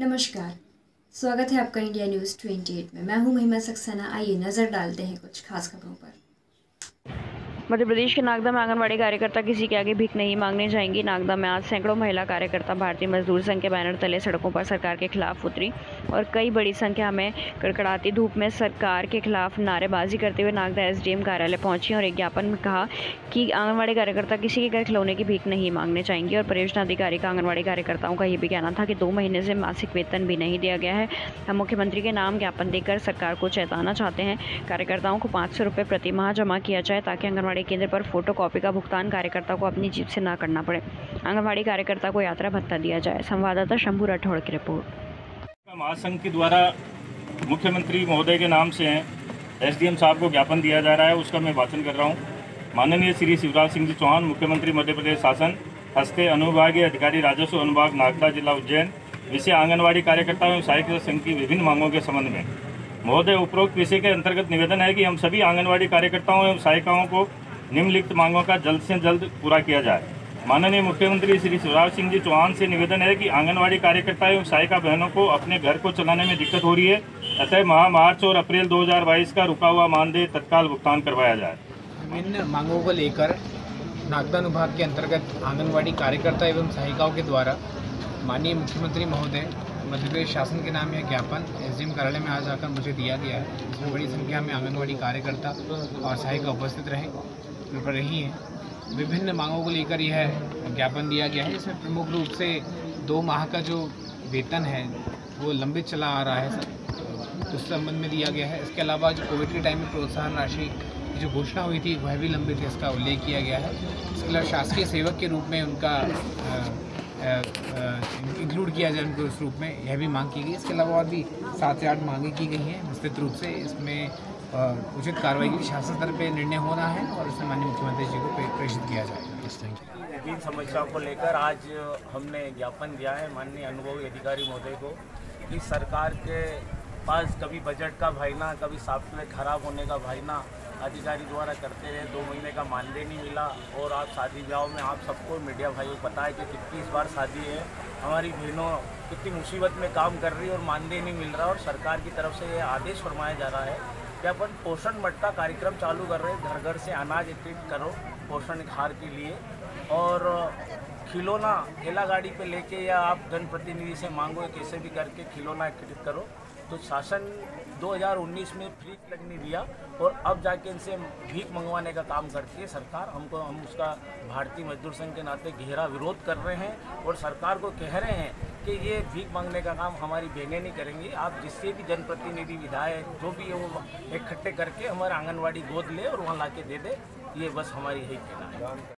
नमस्कार। स्वागत है आपका इंडिया न्यूज़ 28 में। मैं हूँ महिमा सक्सेना। आइए नज़र डालते हैं कुछ खास खबरों पर। मध्य प्रदेश के नागदा में आंगनबाड़ी कार्यकर्ता किसी के आगे भीख नहीं मांगने जाएँगी। नागदा में आज सैकड़ों महिला कार्यकर्ता भारतीय मजदूर संघ के बैनर तले सड़कों पर सरकार के खिलाफ उतरी और कई बड़ी संख्या में कड़कड़ाती धूप में सरकार के खिलाफ नारेबाजी करते हुए नागदा एसडीएम कार्यालय पहुँची और एक ज्ञापन में कहा कि आंगनबाड़ी कार्यकर्ता किसी के घर खिलौने की भीख नहीं मांगने चाहेंगी और परियोजना अधिकारी का आंगनबाड़ी कार्यकर्ताओं का यह भी कहना था कि दो महीने से मासिक वेतन भी नहीं दिया गया है। हम मुख्यमंत्री के नाम ज्ञापन देकर सरकार को चेताना चाहते हैं। कार्यकर्ताओं को पाँच सौ प्रति माह जमा किया जाए ताकि आंगनबाड़ी आंगनबाड़ी केंद्र पर फ़ोटो कॉपी का भुगतान कार्यकर्ता को अपनी जीप से ना करना पड़े। आंगनबाड़ी कार्यकर्ता को यात्रा भत्ता दिया जाए। संवाददाता शंभू राठौड़ की रिपोर्ट। महासंघ के द्वारा मुख्यमंत्री महोदय के नाम से एसडीएम साहब को ज्ञापन दिया जा रहा है, उसका मैं वाचन कर रहा हूँ। माननीय श्री शिवराज सिंह जी चौहान, मुख्यमंत्री मध्य प्रदेश शासन, हस्ते अनुविभागीय अधिकारी राजस्व अनुभाग, नागदा जिला उज्जैन, विषय आंगनबाड़ी कार्यकर्ता एवं सहायक संघ की विभिन्न मांगों के संबंध में। महोदय, उपरोक्त विषय के अंतर्गत निवेदन है कि हम सभी आंगनबाड़ी कार्यकर्ताओं एवं सहायिकाओं को निम्नलिखित मांगों का जल्द से जल्द पूरा किया जाए। माननीय मुख्यमंत्री श्री शिवराज सिंह जी चौहान से निवेदन है कि आंगनबाड़ी कार्यकर्ता एवं सहायिका बहनों को अपने घर को चलाने में दिक्कत हो रही है, अतः माह मार्च और अप्रैल 2022 का रुका हुआ मानदेय तत्काल भुगतान करवाया जाए। विभिन्न मांगों को लेकर नागदा विभाग के अंतर्गत आंगनबाड़ी कार्यकर्ता एवं सहायिकाओं के द्वारा माननीय मुख्यमंत्री महोदय मध्य प्रदेश शासन के नाम यह ज्ञापन एस कार्यालय में आज आकर मुझे दिया गया है। इसमें बड़ी संख्या में आंगनबाड़ी कार्यकर्ता और सहायिका उपस्थित रहे। पर रही हैं। विभिन्न मांगों को लेकर यह ज्ञापन दिया गया है इसमें प्रमुख रूप से दो माह का जो वेतन है, वो लंबित चला आ रहा है। सर उस संबंध में दिया गया है। इसके अलावा जो कोविड के टाइम में प्रोत्साहन राशि जो घोषणा हुई थी, वह भी लंबित है, इसका उल्लेख किया गया है। इसके अलावा शासकीय सेवक के रूप में उनका इंक्लूड किया जाए उनको इस रूप में, यह भी मांग की गई। इसके अलावा और भी सात से आठ मांगें की गई हैं। विस्तृत रूप से इसमें उचित कार्रवाई के लिए शासन स्तर पर निर्णय होना है और उसमें माननीय मुख्यमंत्री जी को प्रेषित किया जाएगा विभिन्न समस्याओं को लेकर आज हमने ज्ञापन दिया है माननीय अनुभवी अधिकारी महोदय को कि सरकार के पास कभी बजट का भाईना कभी सॉफ्टवेयर खराब होने का भाईना अधिकारी द्वारा करते रहे दो महीने का मानदेय नहीं मिला और आप शादी ब्याह में आप सबको मीडिया भाइयों को पता है कि कितनी इस बार शादी है। हमारी बहनों कितनी मुसीबत में काम कर रही है और मानदेय नहीं मिल रहा और सरकार की तरफ़ से ये आदेश फरमाया जा रहा है कि अपन पोषण मट का कार्यक्रम चालू कर रहे हैं। घर घर से अनाज एकत्रित करो पोषण आहार के लिए। और, खिलौना, ठेला गाड़ी पे लेके या आप जनप्रतिनिधि से मांगो कैसे भी करके खिलौना एकत्रित करो। तो शासन 2019 में फ्री लगने दिया और अब जाके इनसे भीख मंगवाने का काम करती है सरकार। हमको, हम उसका भारतीय मजदूर संघ के नाते गहरा विरोध कर रहे हैं और सरकार को कह रहे हैं कि ये भीख मांगने का काम हमारी बहनें नहीं करेंगी। आप जिससे भी जनप्रतिनिधि, विधायक, जो भी है, वो इकट्ठे करके हमारे आंगनवाड़ी गोद ले और वहाँ ला दे दे। ये बस हमारी यही कहना है।